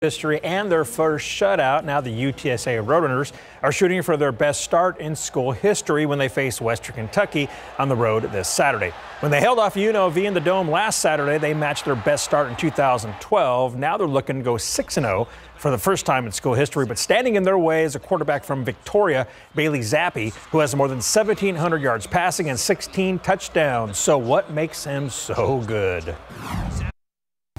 history and their first shutout. Now the UTSA Roadrunners are shooting for their best start in school history when they face Western Kentucky on the road this Saturday. When they held off UNLV in the Dome last Saturday, they matched their best start in 2012. Now they're looking to go 6-0 for the first time in school history, but standing in their way is a quarterback from Victoria, Bailey Zappe, who has more than 1,700 yards passing and 16 touchdowns. So what makes him so good?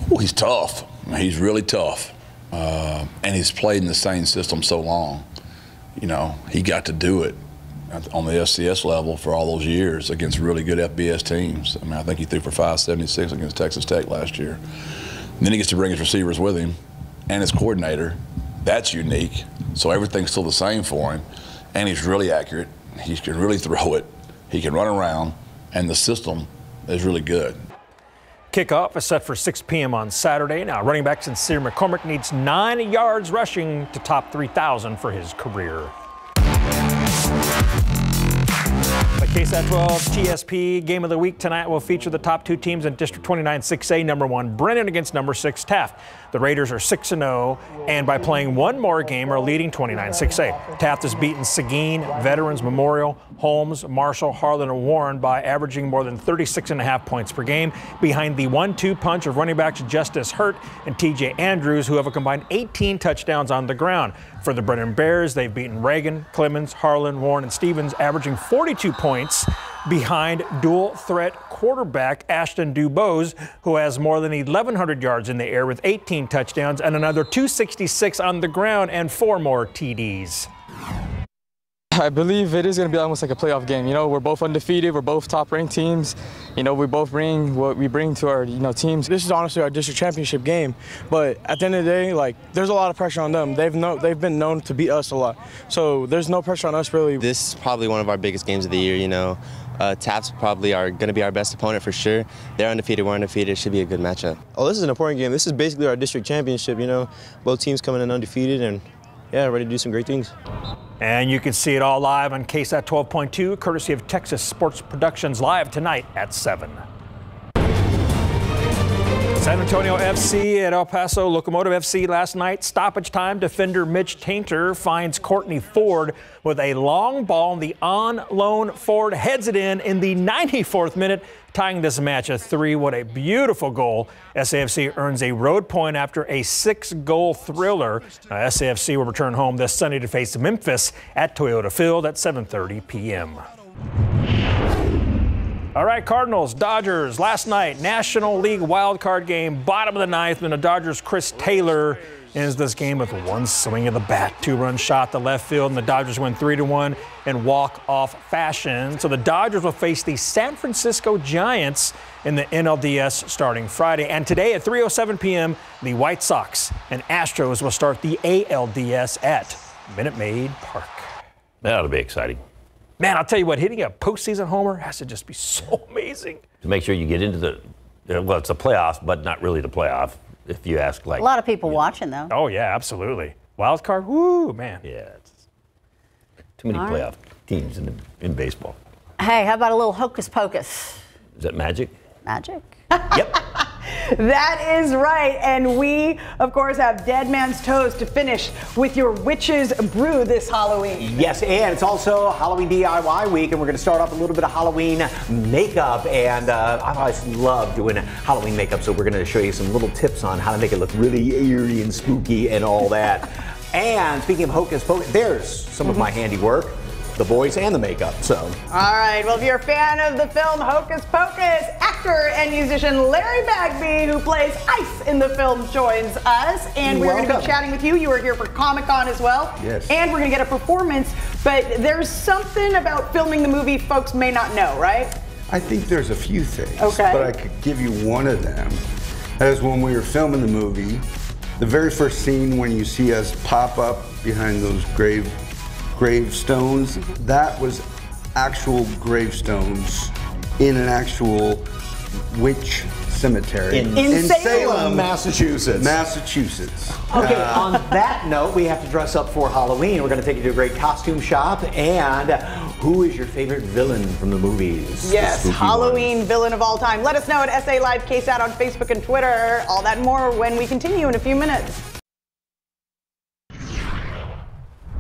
Well, he's tough. He's really tough. Uh, and he's played in the same system so long. You know, he got to do it on the FCS level for all those years against really good FBS teams. I mean, I think he threw for 576 against Texas Tech last year. And then he gets to bring his receivers with him and his coordinator. That's unique. So everything's still the same for him. And he's really accurate. He can really throw it. He can run around. And the system is really good. Kickoff is set for 6 p.m. on Saturday. Now, running back Sincere McCormick needs nine yards rushing to top 3,000 for his career. KSAT 12 TSP game of the week tonight will feature the top two teams in District 29 6A. Number one, Brennan against number six, Taft. The Raiders are 6 0 and by playing one more game are leading 29 6A. Taft has beaten Seguin, Veterans Memorial, Holmes, Marshall, Harlan, and Warren by averaging more than 36 and a half points per game behind the one two punch of running backs Justice Hurt and TJ Andrews, who have a combined 18 touchdowns on the ground. For the Brennan Bears, they've beaten Reagan, Clemens, Harlan, Warren, and Stevens, averaging 42 points behind dual threat quarterback Ashton Dubose, who has more than 1,100 yards in the air with 18 touchdowns and another 266 on the ground and four more TDs. I believe it is going to be almost like a playoff game. You know, we're both undefeated. We're both top-ranked teams. You know, we both bring what we bring to our, you know, teams. This is honestly our district championship game, but at the end of the day, like, there's a lot of pressure on them. They've no, they've been known to beat us a lot, so there's no pressure on us really. This is probably one of our biggest games of the year. You know, uh, Taft's probably are going to be our best opponent for sure. They're undefeated, we're undefeated. It should be a good matchup. Oh, this is an important game. This is basically our district championship. You know, both teams coming in undefeated and yeah, ready to do some great things. And you can see it all live on KSAT 12.2, courtesy of Texas Sports Productions, live tonight at 7. San Antonio FC at El Paso Locomotive FC last night. Stoppage time. Defender Mitch Taintor finds Courtney Ford with a long ball. and The on loan Ford heads it in in the 94th minute, tying this match at three. What a beautiful goal. SAFC earns a road point after a six goal thriller. Now, SAFC will return home this Sunday to face Memphis at Toyota Field at 7.30 p.m. All right, Cardinals, Dodgers. Last night, National League wild card game, bottom of the ninth, and the Dodgers' Chris Taylor ends this game with one swing of the bat, two-run shot to left field, and the Dodgers win three to one in walk-off fashion. So the Dodgers will face the San Francisco Giants in the NLDS starting Friday. And today at 3:07 p.m., the White Sox and Astros will start the ALDS at Minute Maid Park. That'll be exciting. Man, I'll tell you what, hitting a postseason homer has to just be so amazing. To make sure you get into the, well, it's a playoff, but not really the playoff. If you ask, like a lot of people watching though. Oh yeah, absolutely. Wild card, woo, man. Yeah, too many All playoff right. teams in in baseball. Hey, how about a little hocus pocus? Is that magic? Magic. yep. That is right. And we, of course, have Dead Man's Toes to finish with your Witch's Brew this Halloween. Yes, and it's also Halloween DIY week, and we're going to start off a little bit of Halloween makeup. And uh, I always love doing Halloween makeup, so we're going to show you some little tips on how to make it look really eerie and spooky and all that. and speaking of hocus pocus, there's some mm-hmm. of my handiwork the voice and the makeup. So. All right. Well, if you're a fan of the film Hocus Pocus, actor and musician Larry Bagby, who plays Ice in the film, joins us, and we're going to be chatting with you. You are here for Comic Con as well. Yes. And we're going to get a performance. But there's something about filming the movie folks may not know, right? I think there's a few things. Okay. But I could give you one of them. As when we were filming the movie, the very first scene when you see us pop up behind those grave gravestones. Mm-hmm. That was actual gravestones in an actual witch cemetery in, in, in Salem, Salem, Massachusetts. Massachusetts. Okay, uh, on that note, we have to dress up for Halloween. We're going to take you to a great costume shop. And who is your favorite villain from the movies? Yes, the Halloween ones? villain of all time. Let us know at SA Live KSAT on Facebook and Twitter. All that and more when we continue in a few minutes.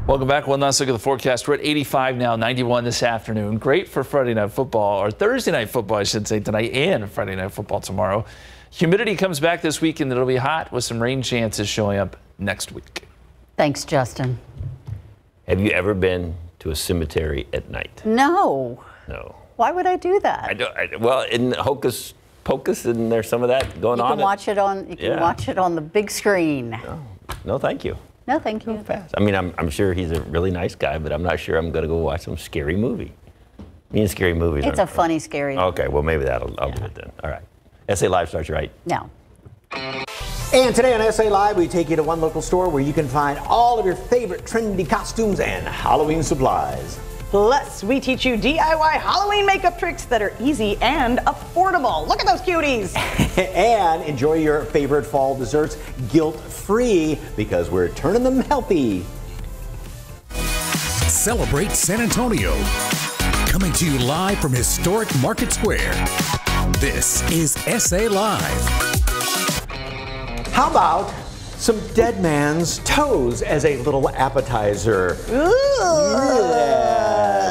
Welcome back. One let's look at the forecast. We're at 85 now, 91 this afternoon. Great for Friday night football, or Thursday night football, I should say, tonight, and Friday night football tomorrow. Humidity comes back this week, and it'll be hot with some rain chances showing up next week. Thanks, Justin. Have you ever been to a cemetery at night? No. No. Why would I do that? I don't. I, well, in Hocus Pocus, isn't there some of that going you on? can watch it on. You can Yeah. watch it on the big screen. No, No, thank you. No, thank you. I mean, I'm, I'm sure he's a really nice guy, but I'm not sure I'm going to go watch some scary movie. Me and scary movies. It's a aren't- funny, scary. Okay, well maybe that'll I'll do it then. All right. SA Live starts right. No. And today on SA Live, we take you to one local store where you can find all of your favorite trendy costumes and Halloween supplies. Plus, we teach you DIY Halloween makeup tricks that are easy and affordable. Look at those cuties. and enjoy your favorite fall desserts guilt free because we're turning them healthy. Celebrate San Antonio. Coming to you live from historic Market Square. This is SA Live. How about some dead man's toes as a little appetizer? Yeah.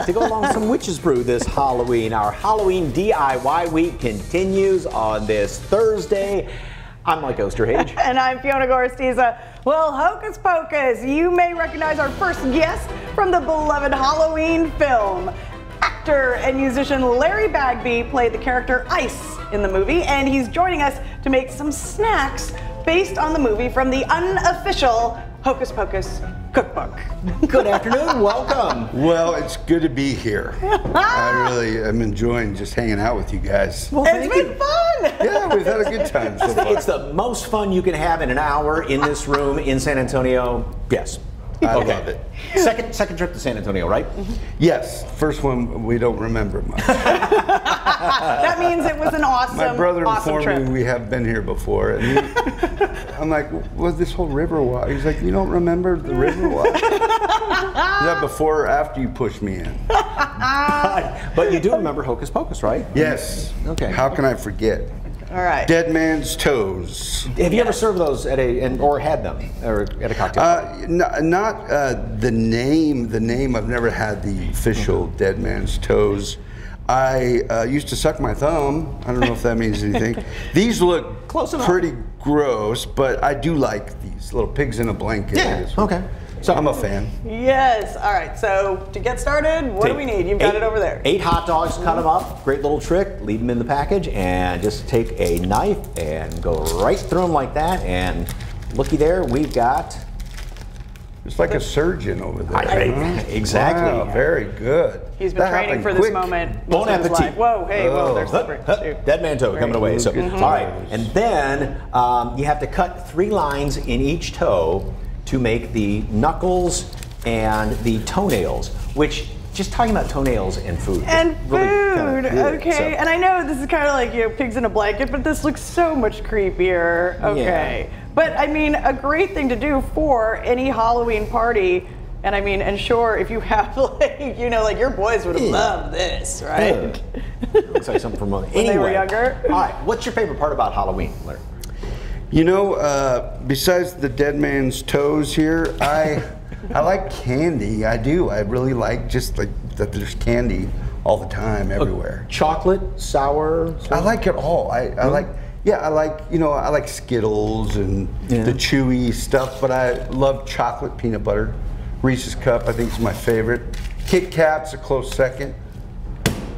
To go along with some witch's brew this Halloween. Our Halloween DIY week continues on this Thursday. I'm Mike Osterhage. and I'm Fiona Gorostiza. Well, Hocus Pocus, you may recognize our first guest from the beloved Halloween film. Actor and musician Larry Bagby played the character Ice in the movie, and he's joining us to make some snacks based on the movie from the unofficial Hocus Pocus cookbook. Good afternoon, welcome. Well, it's good to be here. I really am enjoying just hanging out with you guys. Well, it's been fun. Yeah, we've had a good time so far. it's the most fun you can have in an hour in this room in San Antonio. Yes. I Okay. love it. Second second trip to San Antonio, right? Mm-hmm. Yes, first one we don't remember much. that means it was an awesome, My brother awesome informed trip. me we have been here before, and he, I'm like, "Was this whole river walk?" He's like, "You don't remember the river walk?" Is that before or after you pushed me in? But you do remember Hocus Pocus, right? Yes. Okay. How can I forget? All right. Dead man's toes. Have you ever served those at a and, or had them or at a cocktail? Uh, n- not uh, the name. The name. I've never had the official dead man's toes. I uh, used to suck my thumb. I don't know if that means anything. These look Close enough. pretty gross, but I do like these little pigs in a blanket. Yeah, okay. So I'm a fan. Yes. All right. So to get started, what do we need? You've got Eight- it over there. Eight hot dogs, cut them up. Great little trick. Leave them in the package and just take a knife and go right through them like that. And looky there, we've got. It's like a surgeon over there. I- huh? exactly. Wow, very good. He's been That training happened for this quick. moment. Bon most of his appetit. Whoa, hey, whoa, Oh. there's Hup, slippery. hup, too. Dead man toe coming away. So, Look at all right, and then um, you have to cut three lines in each toe to make the knuckles and the toenails. Which, just talking about toenails and food, And really food, okay. So- And I know this is kind of like you know pigs in a blanket, but this looks so much creepier. Okay, but I mean a great thing to do for any Halloween party. And I mean, and sure, if you have like you know like your boys would have Yeah. loved this, right? Looks like something from a- When they were younger. All right, what's your favorite part about Halloween, Larry? You know, uh, besides the dead man's toes here, I I like candy. I do. I really like just like that. There's candy all the time, everywhere. Chocolate, sour. I like it all. I, I like. Yeah, I like you know I like Skittles and Yeah. the chewy stuff, but I love chocolate peanut butter. Reese's cup I think is my favorite. Kit Kat's a close second.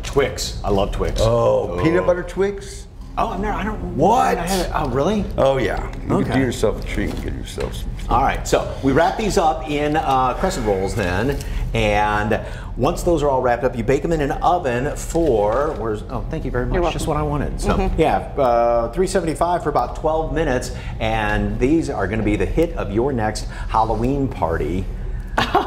Twix. I love Twix. Oh, peanut butter Twix. Oh, I've never. I don't. What? I haven't- oh, really? Oh yeah, you Okay. can do yourself a treat and get yourself some. All right, so we wrap these up in uh, crescent rolls then, and once those are all wrapped up, you bake them in an oven for. Where's? Oh, thank you very much. welcome. Just what I wanted. So Mhm. yeah, uh, 375 for about 12 minutes, and these are going to be the hit of your next Halloween party.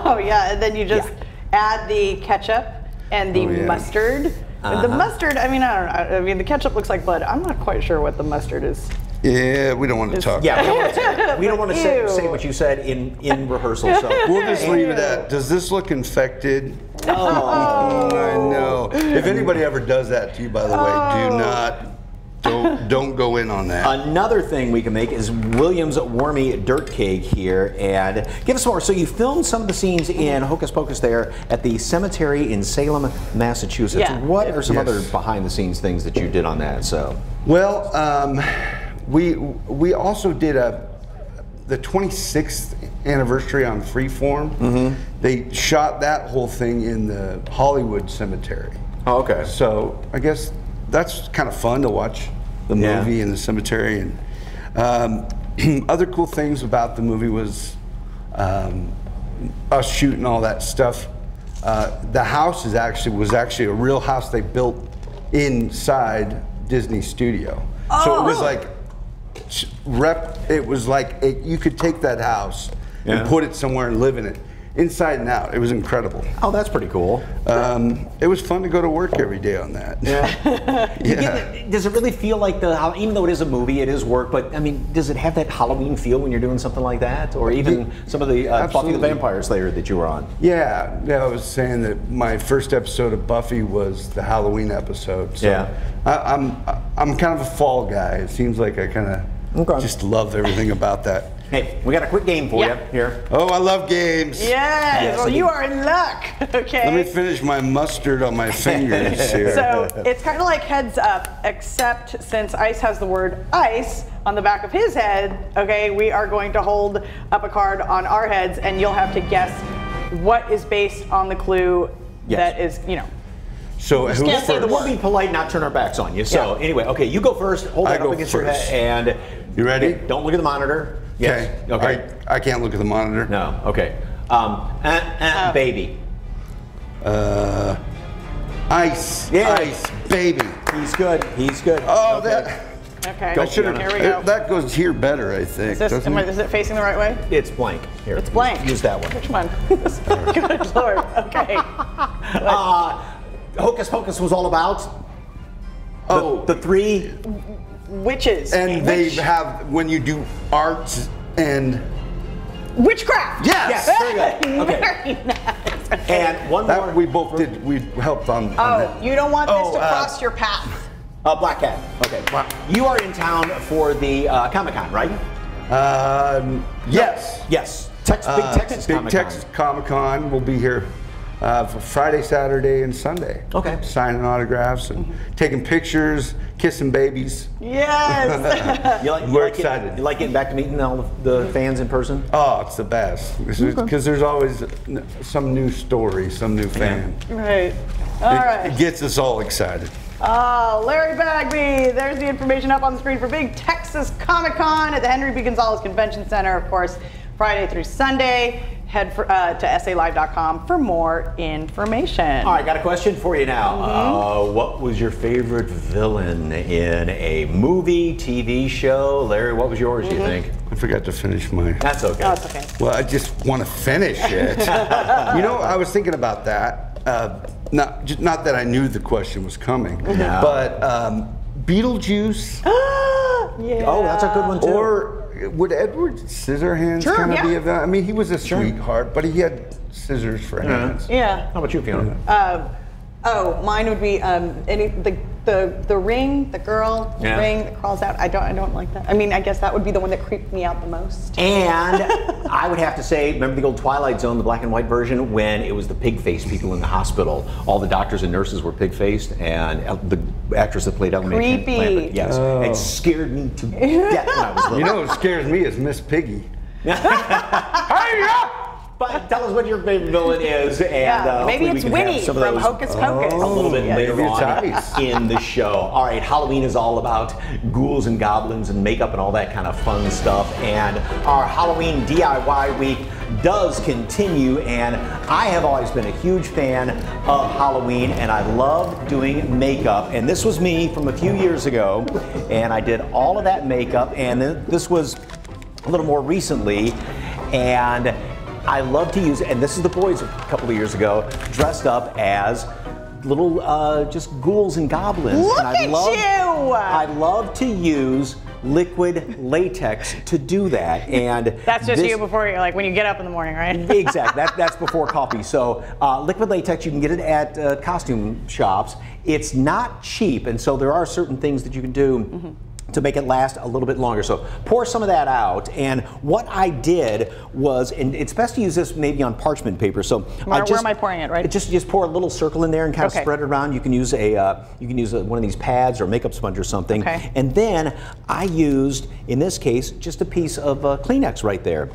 Oh yeah, and then you just add the ketchup and the Oh, yeah. mustard. The Uh-huh. mustard, I mean, I don't know. I mean, the ketchup looks like blood. I'm not quite sure what the mustard is. Yeah, we don't want to talk. Yeah, we don't want to, we don't want to say, say what you said in in rehearsal. So We'll just leave it at. Does this look infected? Oh. I know. If anybody ever does that to you, by the way, do not don't don't go in on that. Another thing we can make is Williams Wormy Dirt Cake here, and give us more. So you filmed some of the scenes in Hocus Pocus there at the cemetery in Salem, Massachusetts. Yeah. What are some Yes. other behind-the-scenes things that you did on that? So Well, um, we we also did a the 26th anniversary on Freeform. Mm-hmm. They shot that whole thing in the Hollywood Cemetery. Oh, okay. So I guess that's kind of fun to watch the Yeah. movie in the cemetery. And um, other cool things about the movie was um, us shooting all that stuff. Uh, the house is actually was actually a real house they built inside Disney Studio. So it was Oh. like rep. It was like it, you could take that house Yeah. and put it somewhere and live in it, inside and out. It was incredible. Oh, that's pretty cool. Um, it was fun to go to work every day on that. Yeah. Yeah. Does it really feel like the even though it is a movie, it is work, but I mean, does it have that Halloween feel when you're doing something like that, or even some of the uh, Buffy the. Vampire Slayer that you were on? Yeah, yeah. I was saying that my first episode of Buffy was the Halloween episode. So Yeah. I, I'm I'm kind of a fall guy. It seems like I kind of Okay. just love everything about that. Hey, we got a quick game for Yeah. you here. Oh, I love games. Yes. Yes, well, you are in luck. Okay. Let me finish my mustard on my fingers here. So it's kind of like heads up, except since Ice has the word ice on the back of his head, okay, we are going to hold up a card on our heads and you'll have to guess what is based on the clue Yes. that is, you know. So who's Can't say first? the we'll be polite, not turn our backs on you. So Yeah. anyway, okay, you go first. Hold I that up go against your first. head, and You ready? Don't look at the monitor. Yes. Okay. Okay. I, I can't look at the monitor. no. Okay. Um, uh, uh, Oh. baby. Uh, ice. Yeah. Ice, baby. He's good. He's good. Oh, Okay. that. Okay. Go, I should have. Here we go. That goes here better, I think. Is, this, doesn't am I, it? is it facing the right way? It's blank. Here. It's blank. Use, use that one. Which one? Good lord. Okay. Uh, Hocus Pocus was all about. Oh. the, the three. Witches. and they have when you do arts and Witchcraft. Yes. Yes, very good. Okay. Very nice. Okay. And one more. that we both did. We helped on. on Oh, that. you don't want this Oh, to uh, cross your path. Uh, Black Cat. Okay. You are in town for the uh, Comic Con, right? Um, yes. Yes. Tex- Big Uh, Texas Big Comic Con. Texas Comic Con will be here uh, for Friday, Saturday, and Sunday. Okay. Signing autographs and mm-hmm. taking pictures, kissing babies. Yes. You like, you We're like it- excited. you like getting back to meeting all the mm-hmm. fans in person? Oh, it's the best because there's always some new story, some new fan. right. All it, right. it gets us all excited. Oh, Larry Bagby. There's the information up on the screen for Big Texas Comic Con at the Henry B. Gonzalez Convention Center, of course, Friday through Sunday. Head for, uh, to salive.com for more information. All right, got a question for you now. Mm-hmm. Uh, what was your favorite villain in a movie, TV show? Larry, what was yours, Mm-hmm. do you think? I forgot to finish my. That's okay. Oh, okay. Well, I just want to finish it. you know, I was thinking about that. Uh, not, not that I knew the question was coming, No. but um, Beetlejuice, yeah. Oh, that's a good one, too. or would Edward Scissorhands Sure, kind of be yeah. a villain? I mean, he was a sweetheart, but he had scissors for hands. Yeah. How about you, Fiona? Uh, oh, mine would be um, any the the the ring, the girl Yeah. ring that crawls out. I don't I don't like that. I mean, I guess that would be the one that creeped me out the most. And I would have to say, remember the old Twilight Zone, the black and white version, when it was the pig-faced people in the hospital. All the doctors and nurses were pig-faced, and the actress that played Ellen May Creepy. Lambert, yes, it scared me to death when I was little. You know, what scares me is Miss Piggy. But tell us what your favorite villain is, and Yeah, uh, maybe hopefully we it's Winnie some from those Hocus Pocus. a little bit Yeah. later it's on Ice. in the show. All right, Halloween is all about ghouls and goblins and makeup and all that kind of fun stuff. And our Halloween DIY week does continue. And I have always been a huge fan of Halloween, and I love doing makeup. And this was me from a few years ago, and I did all of that makeup. And then this was a little more recently, and I love to use, and this is the boys a couple of years ago, dressed up as little uh, just ghouls and goblins. Look and I at love, you! I love to use liquid latex to do that. And That's just this- you before you like when you get up in the morning, right? exactly. That, that's before coffee. So uh, liquid latex, you can get it at uh, costume shops. It's not cheap, and so there are certain things that you can do. To make it last a little bit longer. So pour some of that out. And what I did was, and it's best to use this maybe on parchment paper. So Where- I where just, am I pouring it, right? Just just pour a little circle in there and kind of spread it around. You can use a uh, you can use a, one of these pads or makeup sponge or something. Okay. And then I used, in this case, just a piece of uh, Kleenex right there.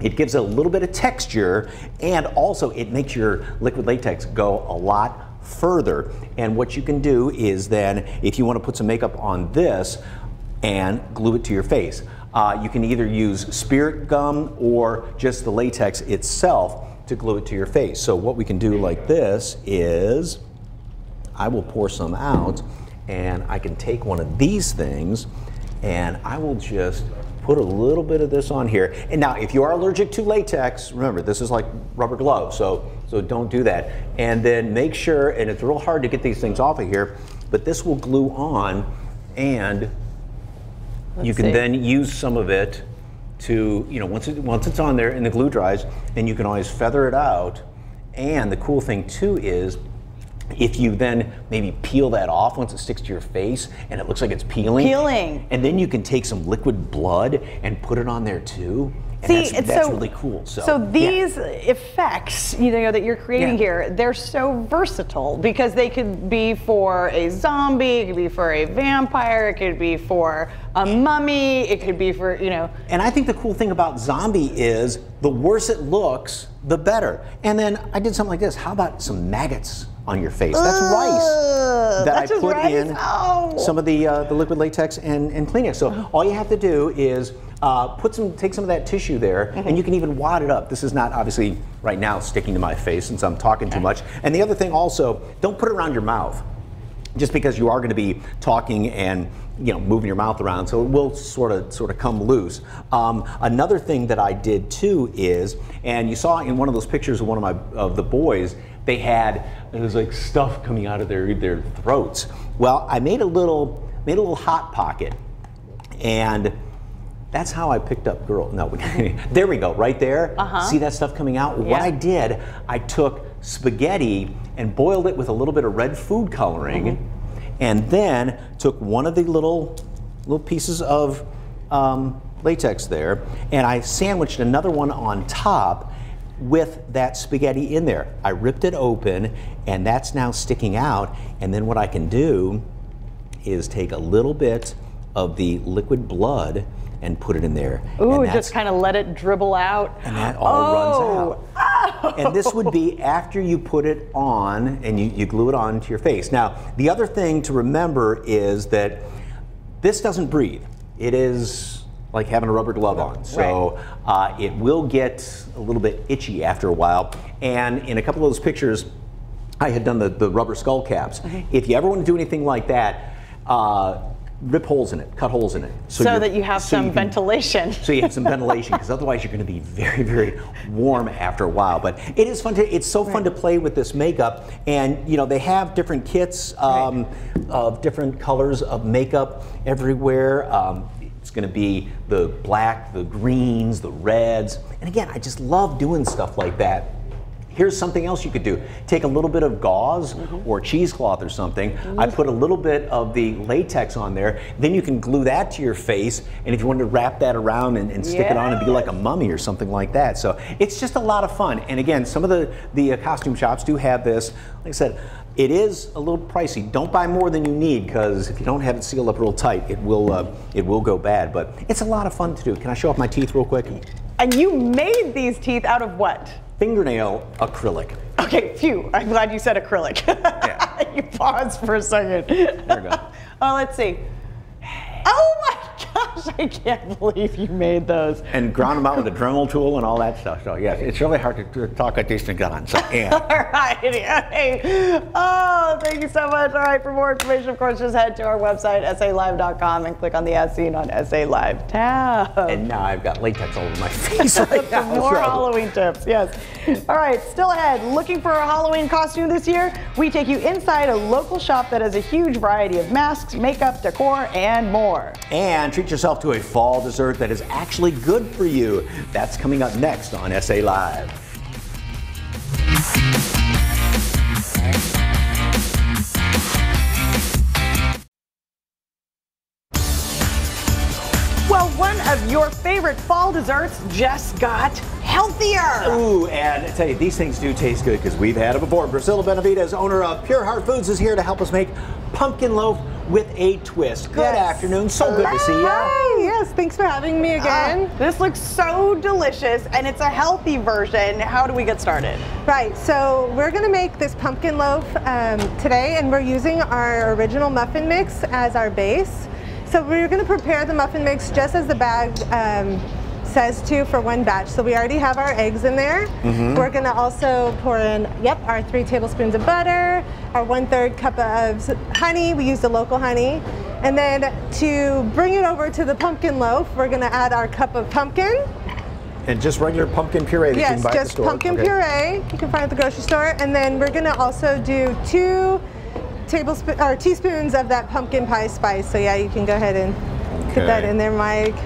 It gives it a little bit of texture and also it makes your liquid latex go a lot further. And what you can do is then, if you want to put some makeup on this and glue it to your face, uh, you can either use spirit gum or just the latex itself to glue it to your face. So what we can do like this is I will pour some out and I can take one of these things and I will just put a little bit of this on here. And now if you are allergic to latex, remember this is like rubber gloves, so so don't do that. And then make sure, and it's real hard to get these things off of here, but this will glue on and you Let's can see. then use some of it to, you know, once, it, once it's on there and the glue dries, then you can always feather it out. And the cool thing too is if you then maybe peel that off once it sticks to your face and it looks like it's peeling. Peeling. And then you can take some liquid blood and put it on there too. And See, that's, it's that's so- really cool. So, So yeah. these effects, you know, that you're creating Yeah. here, they're so versatile because they could be for a zombie, it could be for a vampire, it could be for a mummy, it could be for, you know, And I think the cool thing about zombie is the worse it looks, the better. And then I did something like this. How about some maggots on your face? That's rice that that's I put rice? in Oh. some of the uh, the liquid latex and, and Kleenex. So all you have to do is uh, put some, take some of that tissue there, Mm-hmm. and you can even wad it up. This is not obviously right now sticking to my face since I'm talking too much. And the other thing also, don't put it around your mouth just because you are going to be talking and you know moving your mouth around so it will sort of sort of come loose um, another thing that i did too is and you saw in one of those pictures of one of my of the boys they had it was like stuff coming out of their their throats well i made a little made a little hot pocket and that's how I picked up girl. No, there we go, right there. Uh-huh. See that stuff coming out? What I did, I took spaghetti and boiled it with a little bit of red food coloring, Mm-hmm. And then took one of the little little pieces of um, latex there, and I sandwiched another one on top with that spaghetti in there. I ripped it open, and that's now sticking out. And then what I can do is take a little bit of the liquid blood and put it in there. ooh, and just kind of let it dribble out. and that all runs Oh. out. And this would be after you put it on and you, you glue it onto your face. Now, the other thing to remember is that this doesn't breathe. It is like having a rubber glove on. So uh, it will get a little bit itchy after a while. And in a couple of those pictures, I had done the, the rubber skull caps. If you ever want to do anything like that, uh, rip holes in it, cut holes in it. So, you're- that you have so some can- ventilation. so you have some ventilation because otherwise you're going to be very very warm after a while. But it is fun to it's so fun to play with this makeup. And you know they have different kits um, of different colors of makeup everywhere. Um, it's going to be the black the greens the reds. And again i just love doing stuff like that Here's something else you could do. Take a little bit of gauze or cheesecloth or something. I put a little bit of the latex on there. Then you can glue that to your face. And if you wanted to wrap that around and, and stick it on and be like a mummy or something like that. So it's just a lot of fun. And again, some of the, the uh, costume shops do have this. Like I said, it is a little pricey. Don't buy more than you need because if you don't have it sealed up real tight, it will uh, it will go bad. But it's a lot of fun to do. Can I show off my teeth real quick? And you made these teeth out of what? Fingernail acrylic. Okay, phew. I'm glad you said acrylic. you paused for a second. There we go. oh, let's see. Oh my gosh, I can't believe you made those. And ground them out with a Dremel tool and all that stuff. So yes, it's really hard to, talk these things on. So and All right. Hey. Oh, thank you so much. All right. For more information, of course, just head to our website, salive.com, and click on the As Seen on SA Live tab. and now I've got latex all over my face right For now. more so- Halloween tips, yes. All right, still ahead. Looking for a Halloween costume this year? We take you inside a local shop that has a huge variety of masks, makeup, decor, and more. And treat yourself to a fall dessert that is actually good for you. That's coming up next on SA Live. Your favorite fall desserts just got healthier. Ooh, and I tell you, these things do taste good because we've had it before. Priscilla Benavides, owner of Pure Heart Foods, is here to help us make pumpkin loaf with a twist. Good Yes. afternoon. So good to see you. Hi, yes, thanks for having me again. this looks so delicious and it's a healthy version. How do we get started? Right, so we're gonna make this pumpkin loaf um, today and we're using our original muffin mix as our base. So we're gonna prepare the muffin mix just as the bag um, says to for one batch. So we already have our eggs in there. Mhm. We're gonna also pour in, yep, our three tablespoons of butter, our one third cup of honey, we use the local honey. And then to bring it over to the pumpkin loaf, we're gonna add our cup of pumpkin. And just regular pumpkin puree that you Yes, can buy at the just pumpkin Okay. puree you can find at the grocery store. And then we're gonna also do two tablespoons or teaspoons of that pumpkin pie spice. So yeah, you can go ahead and put that in there, Mike.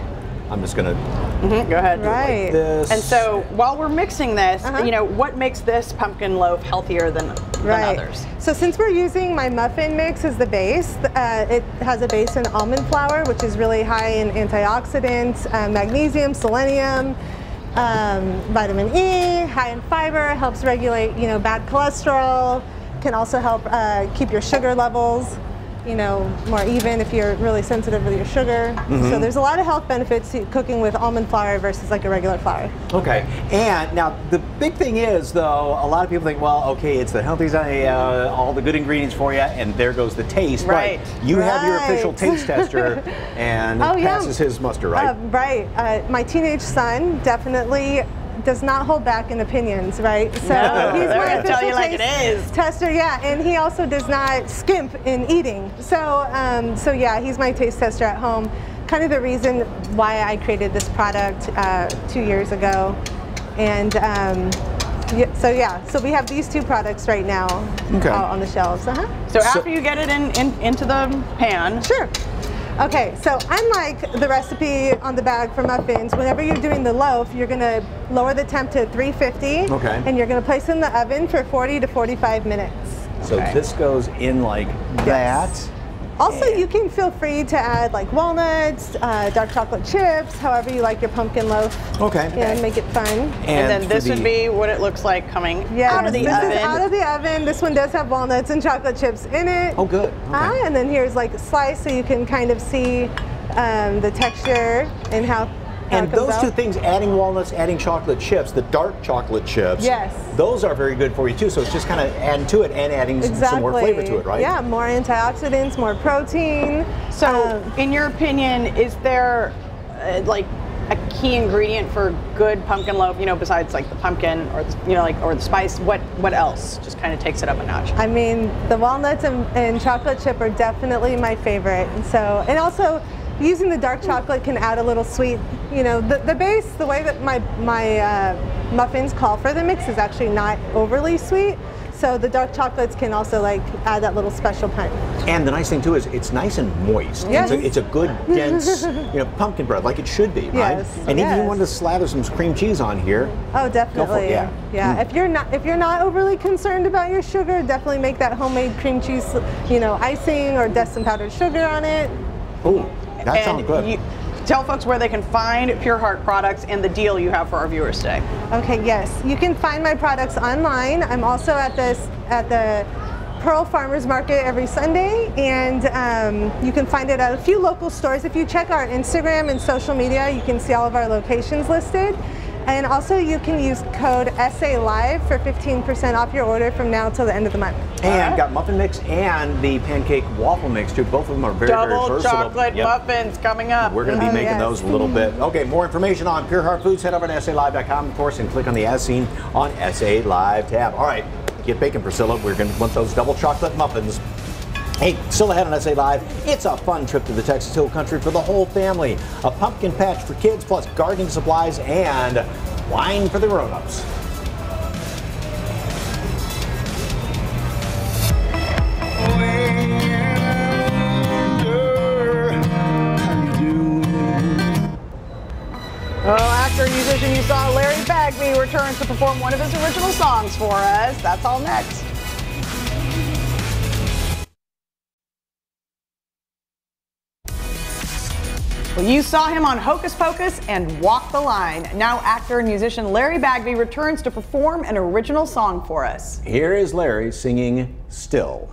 I'm just gonna. Go ahead. Right. this. And so while we're mixing this, Uh-huh. you know, what makes this pumpkin loaf healthier than, than Right. others? So since we're using my muffin mix as the base, uh, it has a base in almond flour, which is really high in antioxidants, uh, magnesium, selenium, um, vitamin E, high in fiber, helps regulate, you know, bad cholesterol, can also help uh, keep your sugar levels, you know, more even if you're really sensitive with your sugar. So Mhm. there's a lot of health benefits to cooking with almond flour versus like a regular flour. Okay. And now the big thing is, though, a lot of people think, well, okay, it's the healthy uh, all the good ingredients for you, and there goes the taste. Right. But you have your official taste tester, and Oh, it yeah. passes his muster, right? Uh, right. Uh, my teenage son definitely does not hold back in opinions, right? So No, he's my gonna tell official you like it taste tester, yeah, and he also does not skimp in eating. So, um, so yeah, he's my taste tester at home. Kind of the reason why I created this product uh, two years ago, and. Um, yeah, so yeah, so we have these two products right now Okay. out on the shelves. Uh-huh. So, after you get it in, in into the pan. Sure. Okay, so unlike the recipe on the bag for muffins, whenever you're doing the loaf, you're gonna lower the temp to 350. Okay. And you're gonna place it in the oven for 40 to 45 minutes. So this goes in like that. Also, you can feel free to add like walnuts, uh, dark chocolate chips, however you like your pumpkin loaf. Okay. Yeah, and make it fun. And, then this would be what it looks like coming Yeah, out of the this oven. is out of the oven. This one does have walnuts and chocolate chips in it. Oh, good. Ah, and then here's like a slice so you can kind of see um, the texture and how. How And comes those out. two things, adding walnuts, adding chocolate chips, the dark chocolate chips, Yes. those are very good for you too. So it's just kind of adding to it and adding some- Exactly. some more flavor to it, right? Yeah, more antioxidants, more protein. So, in your opinion, is there uh, like a key ingredient for good pumpkin loaf? You know, besides like the pumpkin or the, you know like or the spice. What what else just kind of takes it up a notch? I mean, the walnuts and, and chocolate chip are definitely my favorite. And so, and also using the dark chocolate can add a little sweet. You know, the, the base, the way that my my uh, muffins call for the mix is actually not overly sweet. So the dark chocolates can also like add that little special punch. And the nice thing too is it's nice and moist. Yes. It's, a, it's a good dense, you know, pumpkin bread like it should be, right? Yes, And even if you yes. want to slather some cream cheese on here, Oh, definitely. yeah. Yeah. Mm. If you're not if you're not overly concerned about your sugar, definitely make that homemade cream cheese, you know, icing or dust some powdered sugar on it. oh, that and sounds good. You, tell folks where they can find Pure Heart products and the deal you have for our viewers today. Okay, yes. You can find my products online. I'm also at this at the Pearl Farmers Market every Sunday, and um, you can find it at a few local stores. If you check our Instagram and social media, you can see all of our locations listed. And also, you can use code SA Live for 15% off your order from now till the end of the month. And got muffin mix and the pancake waffle mix too. Both of them are very, Double very versatile. chocolate Yep. muffins coming up. We're going to be Oh, making yes. those a little bit. Okay, more information on Pure Heart Foods. Head over to SALive.com, of course, and click on the As Seen on SA Live tab. All right, get baking, Priscilla. We're going to want those double chocolate muffins. Hey, still ahead on SA Live, it's a fun trip to the Texas Hill Country for the whole family. A pumpkin patch for kids, plus gardening supplies and wine for the grown-ups. Oh, actor and musician you saw Larry Bagby returns to perform one of his original songs for us. That's all next. You saw him on Hocus Pocus and Walk the Line. Now, actor and musician Larry Bagby returns to perform an original song for us. Here is Larry singing Still.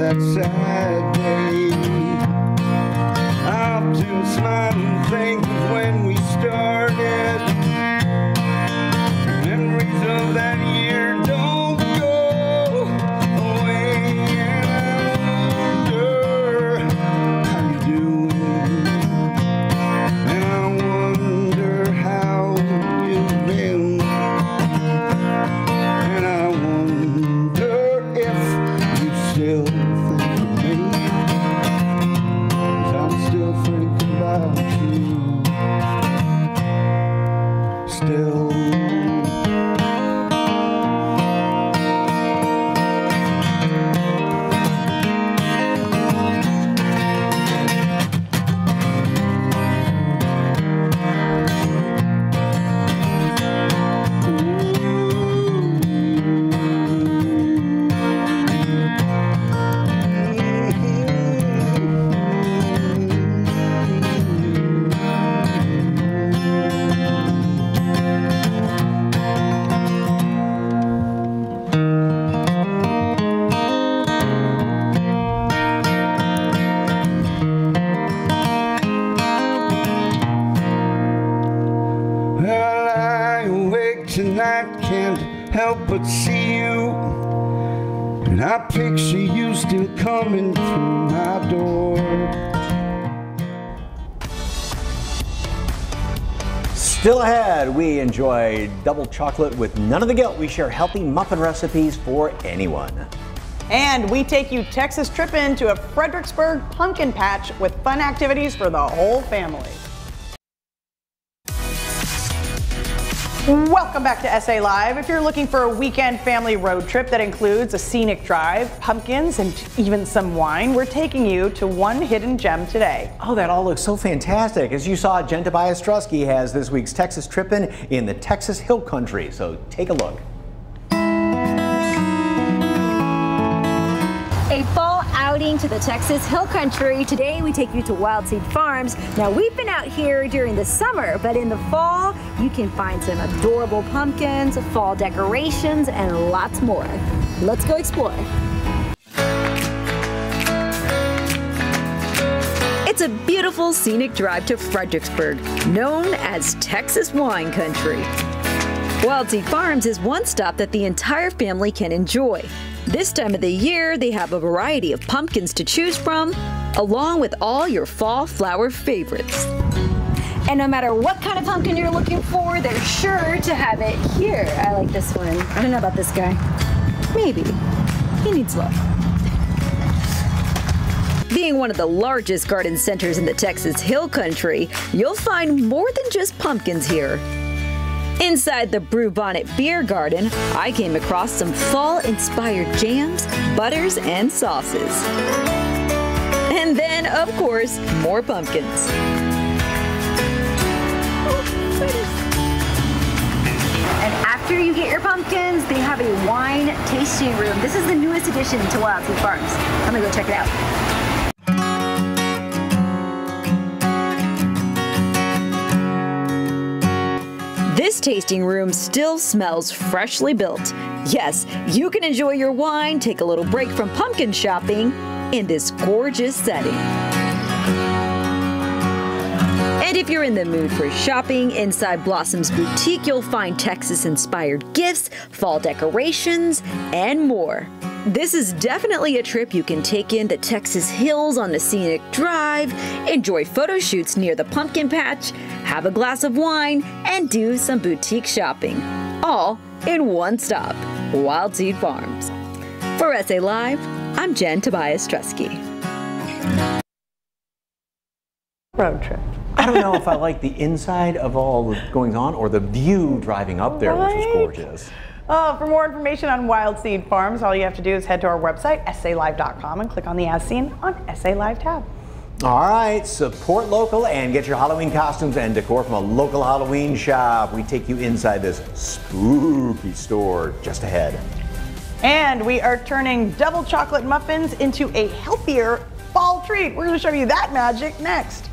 That sad day. I often smile and help but see you. And I picture you still coming through my door. Still ahead, we enjoy double chocolate with none of the guilt. We share healthy muffin recipes for anyone. And we take you Texas tripping to a Fredericksburg pumpkin patch with fun activities for the whole family. Welcome back to SA Live. If you're looking for a weekend family road trip that includes a scenic drive, pumpkins, and even some wine, we're taking you to one hidden gem today. Oh, that all looks so fantastic. As you saw, Jen Tobias Strusky has this week's Texas Trippin' in the Texas Hill Country. So take a look. To the Texas Hill Country. Today we take you to Wildseed Farms. Now we've been out here during the summer, but in the fall you can find some adorable pumpkins, fall decorations, and lots more. Let's go explore. It's It's a beautiful scenic drive to Fredericksburg, known as Texas Wine Country. Wildseed Farms is one stop that the entire family can enjoy. This time of the year, they have a variety of pumpkins to choose from, along with all your fall flower favorites. And no matter what kind of pumpkin you're looking for, they're sure to have it here. I like this one. I don't know about this guy. Maybe. He needs love. Being one of the largest garden centers in the Texas Hill Country, you'll find more than just pumpkins here. Inside the Brew Bonnet Beer Garden, I came across some fall inspired jams, butters, and sauces. And then, of course, more pumpkins. And after you get your pumpkins, they have a wine tasting room. This is the newest addition to Wildseed Farms. I'm gonna go check it out. This tasting room still smells freshly built. Yes, you can enjoy your wine, take a little break from pumpkin shopping in this gorgeous setting. And if you're in the mood for shopping, inside Blossom's Boutique, you'll find Texas inspired gifts, fall decorations, and more. This is definitely a trip you can take in the Texas hills on the scenic drive, enjoy photo shoots near the pumpkin patch, have a glass of wine, and do some boutique shopping. All in one stop Wildseed Farms. For SA Live, I'm Jen Tobias Trusky. Road trip. I don't know if I like the inside of all that's going on or the view driving up there, which was Right? gorgeous. Uh, for more information on Wildseed Farms, all you have to do is head to our website, salive.com, and click on the As Seen on SA Live tab. All right, support local and get your Halloween costumes and decor from a local Halloween shop. We take you inside this spooky store just ahead. And we are turning double chocolate muffins into a healthier fall treat. We're going to show you that magic next.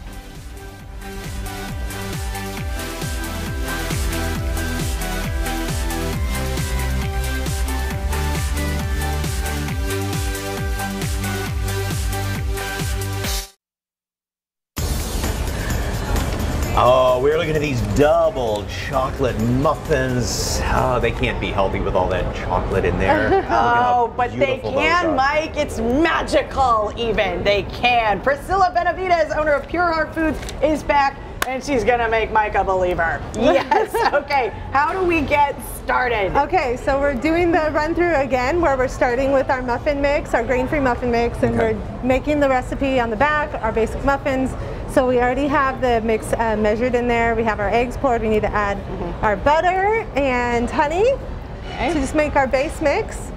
Double chocolate muffins. Oh, they can't be healthy with all that chocolate in there. Look at how oh, but they can. Mike. It's magical, even. They can. Priscilla Benavides, owner of Pure Heart Foods, is back. And she's gonna make Mike a believer. Yes. okay. How do we get started? Okay, so we're doing the run through again where we're starting with our muffin mix, our grain free muffin mix, and we're making the recipe on the back, our basic muffins. So we already have the mix uh, measured in there. We have our eggs poured. We need to add our butter and honey to just make our base mix.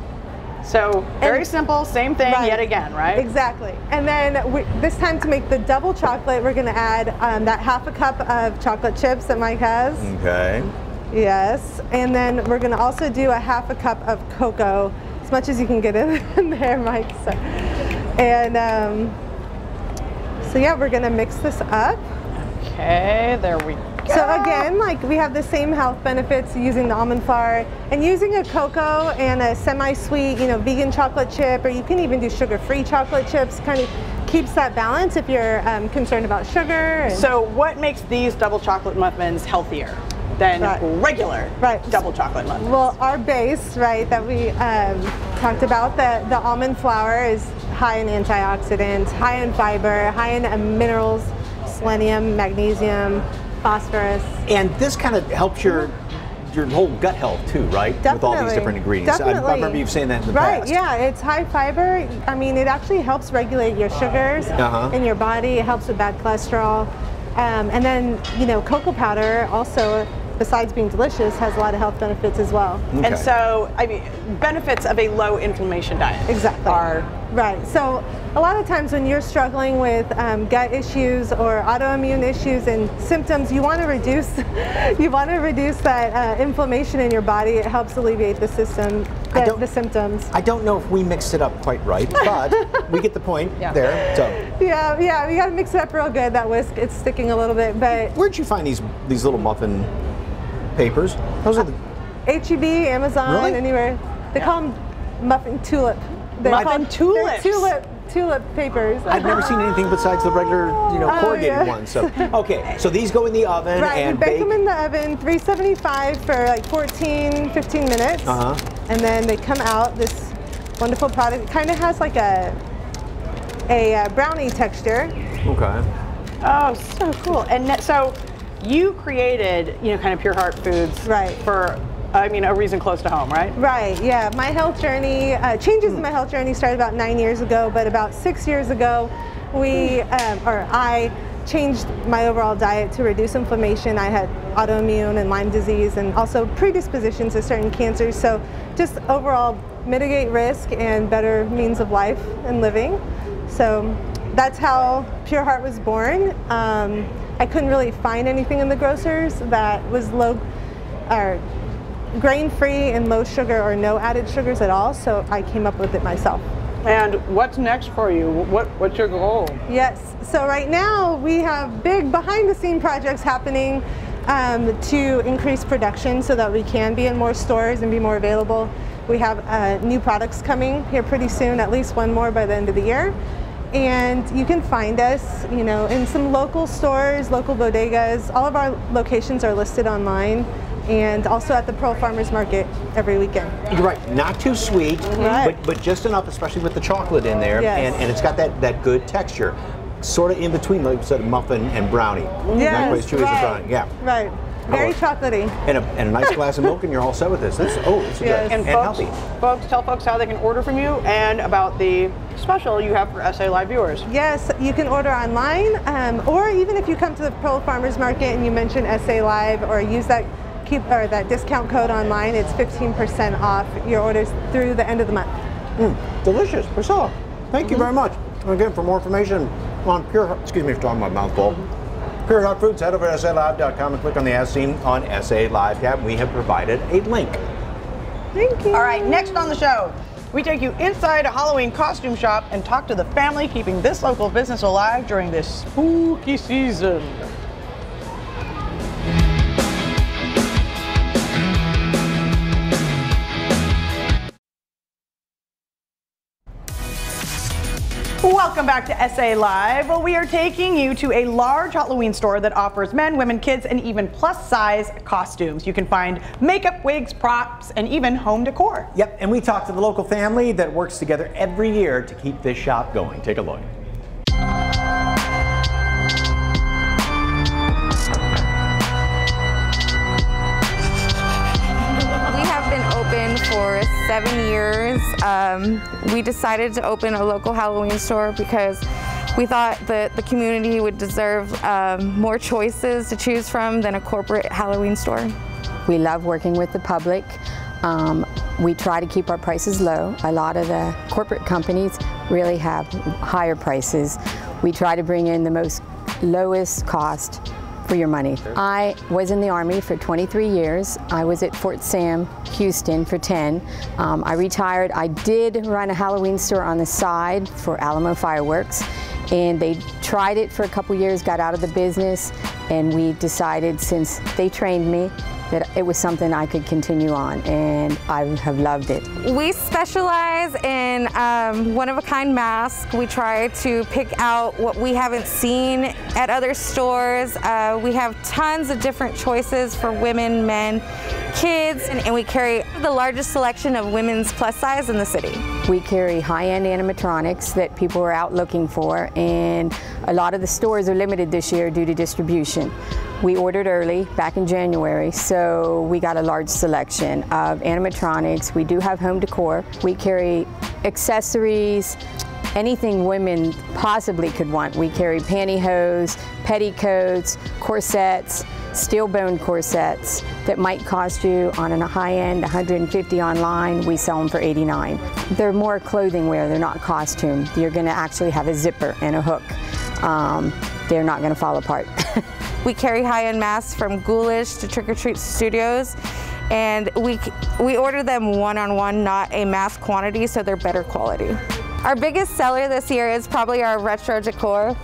So very simple, same thing yet again, right? Exactly. And then we, this time to make the double chocolate, we're going to add um, that half a cup of chocolate chips that Mike has. Okay. Yes, and then we're gonna also do a half a cup of cocoa, as much as you can get in, in there, Mike. So, and um, so yeah, we're gonna mix this up. Okay, there we go. So again, like we have the same health benefits using the almond flour and using a cocoa and a semi-sweet, you know, vegan chocolate chip, or you can even do sugar-free chocolate chips. Kind of keeps that balance if you're um, concerned about sugar. So what makes these double chocolate muffins healthier than Right. regular double chocolate muffins? Well, our base, right, that we um, talked about, the, the almond flour is high in antioxidants, high in fiber, high in uh, minerals, selenium, magnesium, phosphorus. And this kind of helps your your whole gut health too, right? With all these Definitely. different ingredients. I, I Definitely. remember you saying that in the right, past. yeah, it's high fiber. I mean, it actually helps regulate your sugars Uh-huh. in your body. It helps with bad cholesterol. Um, and then, you know, cocoa powder also, besides being delicious, has a lot of health benefits as well. And so, I mean, benefits of a low inflammation diet. Exactly. Are Right. So a lot of times when you're struggling with um, gut issues or autoimmune issues and symptoms, you want to reduce you want to reduce that uh, inflammation in your body. It helps alleviate the system the, the symptoms. I don't know if we mixed it up quite right, but we get the point there. So, Yeah, yeah. We got to mix it up real good. That whisk, it's sticking a little bit, but where'd you find these these little muffin papers? Those are the HEB, Amazon, Really? anywhere. They call them muffin tulip. They're Muffin called- tulips. They're tulip tulip papers. I've never seen anything besides the regular, you know, Oh, corrugated yeah. ones. So, okay, so these go in the oven Right, and we bake bake. them in the oven, 375 for like 14, 15 minutes. Uh huh. And then they come out, this wonderful product. It kind of has like a, a uh, brownie texture. Okay. Oh, so cool. And so you created, you know, kind of Pure Heart Foods right. for, I mean, a reason close to home, right? Right, yeah. My health journey, uh, changes in my health journey started about nine years ago, but about six years ago, we, um, or I, changed my overall diet to reduce inflammation. I had autoimmune and Lyme disease and also predispositions to certain cancers. So just overall mitigate risk and better means of life and living. So that's how Pure Heart was born. Um, I couldn't really find anything in the grocers that was low or grain-free and low sugar or no added sugars at all. So I came up with it myself. And what's next for you? What What's your goal? Yes. So right now we have big behind-the-scene projects happening um, to increase production so that we can be in more stores and be more available. We have uh, new products coming here pretty soon, at least one more by the end of the year. And you can find us, you know, in some local stores, local bodegas. All of our locations are listed online, and also at the Pearl Farmers Market every weekend. You're right, not too sweet, Right. but, but just enough, especially with the chocolate in there, Yes. and, and it's got that, that good texture. Sort of in between, like you said, muffin and brownie. Yes, quite as chewy as right. brownie, yeah. Right. Very chocolatey. And a, and a nice glass of milk, and you're all set with this. This oh, this is Yes. good And, and folks, healthy. folks, tell folks how they can order from you and about the special you have for SA Live viewers. Yes, you can order online, um, or even if you come to the Pearl Farmers Market and you mention SA Live or use that keep or that discount code online, it's 15% off your orders through the end of the month. Mm, delicious, Priscilla. Thank you very much. And again, for more information on Pure, excuse me for talking my mouthful. Pure Heart Foods, head over to SALive.com and click on the As Seen on SA Live tab. We have provided a link. Thank you. All right, next on the show, we take you inside a Halloween costume shop and talk to the family keeping this local business alive during this spooky season. Back to SA Live. Well, we are taking you to a large Halloween store that offers men, women, kids, and even plus size costumes. You can find makeup, wigs, props, and even home decor. Yep, and we talked to the local family that works together every year to keep this shop going. Take a look. For seven years. Um, we decided to open a local Halloween store because we thought that the community would deserve um, more choices to choose from than a corporate Halloween store. We love working with the public. Um, we try to keep our prices low. A lot of the corporate companies really have higher prices. We try to bring in the most lowest cost for your money. I was in the Army for 23 years. I was at Fort Sam, Houston for 10. Um, I retired. I did run a Halloween store on the side for Alamo Fireworks and they tried it for a couple years, got out of the business, and we decided since they trained me that it was something I could continue on, and I have loved it. We specialize in um, one-of-a-kind masks. We try to pick out what we haven't seen at other stores. Uh, we have tons of different choices for women, men, kids, and, and we carry the largest selection of women's plus size in the city. We carry high-end animatronics that people are out looking for, and a lot of the stores are limited this year due to distribution. We ordered early back in January, so we got a large selection of animatronics. We do have home decor. We carry accessories, anything women possibly could want. We carry pantyhose, petticoats, corsets, steel bone corsets that might cost you on a high end 150 online. We sell them for 89. They're more clothing wear, they're not costume. You're gonna actually have a zipper and a hook. Um, they're not gonna fall apart. We carry high-end masks from Ghoulish to Trick or Treat Studios, and we we order them one-on-one, not a mass quantity, so they're better quality. Our biggest seller this year is probably our retro decor.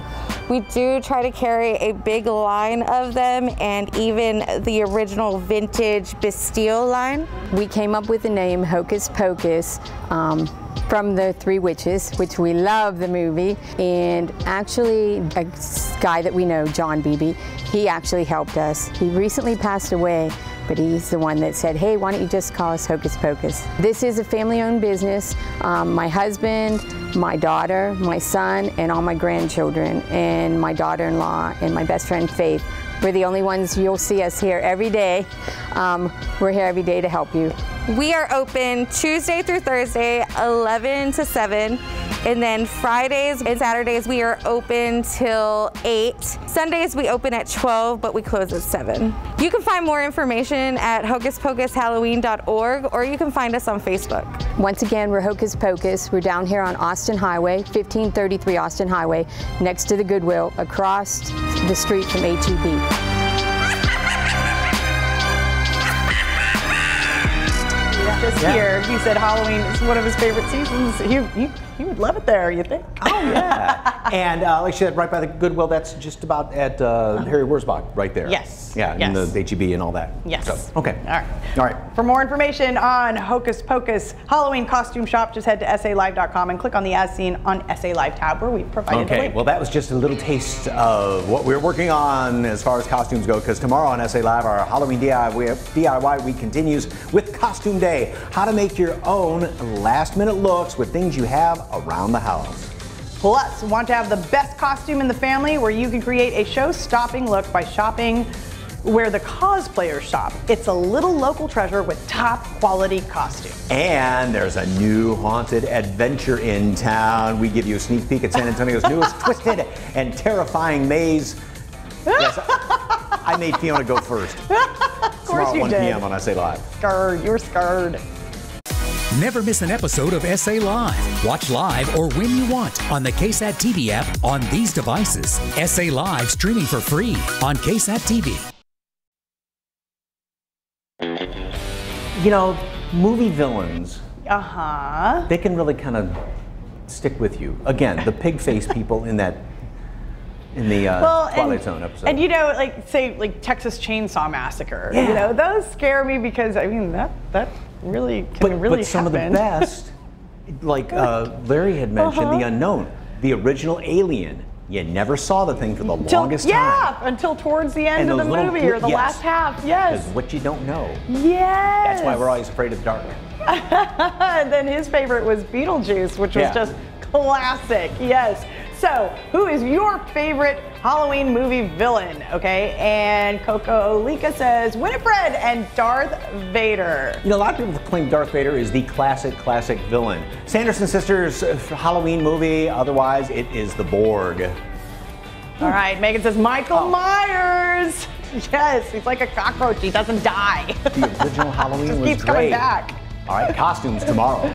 We do try to carry a big line of them and even the original vintage Beistle line. We came up with the name Hocus Pocus um, from the Three Witches, which we love the movie. And actually, a guy that we know, John Beebe, he actually helped us. He recently passed away, but he's the one that said, hey, why don't you just call us Hocus Pocus? This is a family owned business. Um, my husband, my daughter, my son, and all my grandchildren, and my daughter in law, and my best friend Faith. We're the only ones you'll see us here every day. Um, we're here every day to help you. We are open Tuesday through Thursday, 11 to 7. And then Fridays and Saturdays, we are open till 8. Sundays, we open at 12, but we close at 7. You can find more information at hocuspocus.halloween.org or you can find us on Facebook. Once again, we're Hocus Pocus. We're down here on Austin Highway, 1533 Austin Highway, next to the Goodwill, across the street from HEB. Yeah. here, he said Halloween is one of his favorite seasons. He, he, he would love it there, you think? Oh, yeah. and uh, like she said, right by the Goodwill, that's just about at uh, Harry Wurzbach, right there. Yes. Yeah, in Yes. the HEB and all that. Yes. So, okay. All right. All right. For more information on Hocus Pocus Halloween costume shop, just head to salive.com and click on the As Seen on SA Live tab where we've provided a Okay, link. well, that was just a little taste of what we're working on as far as costumes go, because tomorrow on SA Live, our Halloween DIY, DIY week continues with Costume Day. How to make your own last minute looks with things you have around the house. Plus, want to have the best costume in the family where you can create a show-stopping look by shopping where the cosplayers shop. It's a little local treasure with top quality costumes. And there's a new haunted adventure in town. We give you a sneak peek at San Antonio's newest twisted and terrifying maze. Yes, I made Fiona go first. Of course Tomorrow you at 1 did. p.m. on SA Live. Scared, you're scared. Never miss an episode of SA Live. Watch live or when you want on the KSAT TV app on these devices. SA Live streaming for free on KSAT TV. You know, movie villains, Uh huh. they can really kind of stick with you. Again, the pig face people in that, in the uh, Well, Twilight and, Zone episode. and you know, like say, like Texas Chainsaw Massacre. Yeah. You know, those scare me because I mean that that really can but, really but some happen. of the best, like uh, Larry had mentioned, the Uh-huh. unknown, the original Alien. You never saw the thing for the Till- longest time. yeah, until towards the end And of the little movie or the yes. last half. Yes. Because what you don't know. Yes. That's why we're always afraid of the dark. and then his favorite was Beetlejuice, which was Yeah. just classic. Yes. So, who is your favorite Halloween movie villain? Okay, and Coco Lika says Winifred and Darth Vader. You know, a lot of people claim Darth Vader is the classic, classic villain. Sanderson Sisters Halloween movie, otherwise, it is the Borg. All right, Megan says Michael Oh. Myers. Yes, he's like a cockroach. He doesn't die. The original Halloween Just was keeps coming back. All right, costumes tomorrow.